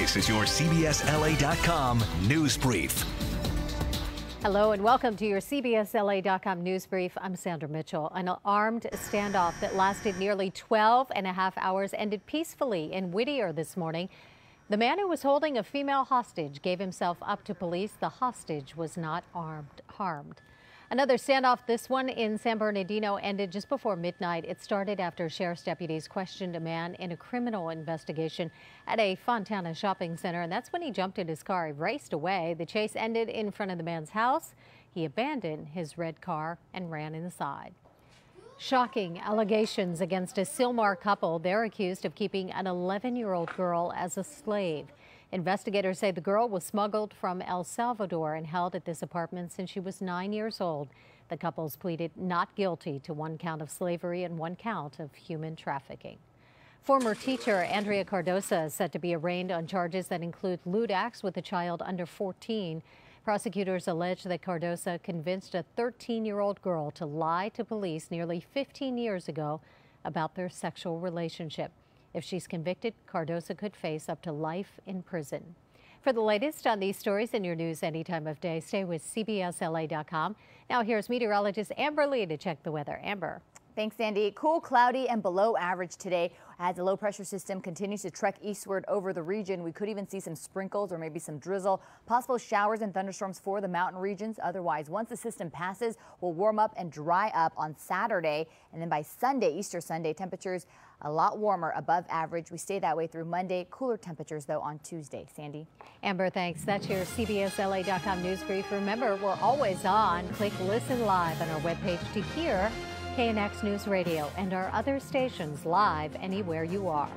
This is your CBSLA.com news brief. Hello and welcome to your CBSLA.com news brief. I'm Sandra Mitchell. An armed standoff that lasted nearly 12 and a half hours ended peacefully in Whittier this morning. The man who was holding a female hostage gave himself up to police. The hostage was not armed, harmed. Another standoff, this one in San Bernardino, ended just before midnight. It started after sheriff's deputies questioned a man in a criminal investigation at a Fontana shopping center, and that's when he jumped in his car. He raced away. The chase ended in front of the man's house. He abandoned his red car and ran inside. Shocking allegations against a Sylmar couple. They're accused of keeping an 11 year old girl as a slave. Investigators say the girl was smuggled from El Salvador and held at this apartment since she was nine years old. The couples pleaded not guilty to one count of slavery and one count of human trafficking. Former teacher Andrea Cardosa is set to be arraigned on charges that include lewd acts with a child under 14. Prosecutors allege that Cardosa convinced a 13 year old girl to lie to police nearly 15 years ago about their sexual relationship. If she's convicted, Cardosa could face up to life in prison. For the latest on these stories in your news any time of day, stay with CBSLA.com. Now here's meteorologist Amber Lee to check the weather. Amber. Thanks, Sandy. Cool, cloudy, and below average today. As the low pressure system continues to trek eastward over the region, we could even see some sprinkles or maybe some drizzle. Possible showers and thunderstorms for the mountain regions. Otherwise, once the system passes, we'll warm up and dry up on Saturday. And then by Sunday, Easter Sunday, temperatures a lot warmer above average. We stay that way through Monday. Cooler temperatures, though, on Tuesday. Sandy. Amber, thanks. That's your CBSLA.com news brief. Remember, we're always on. Click listen live on our webpage to hear KNX News Radio and our other stations live anywhere you are.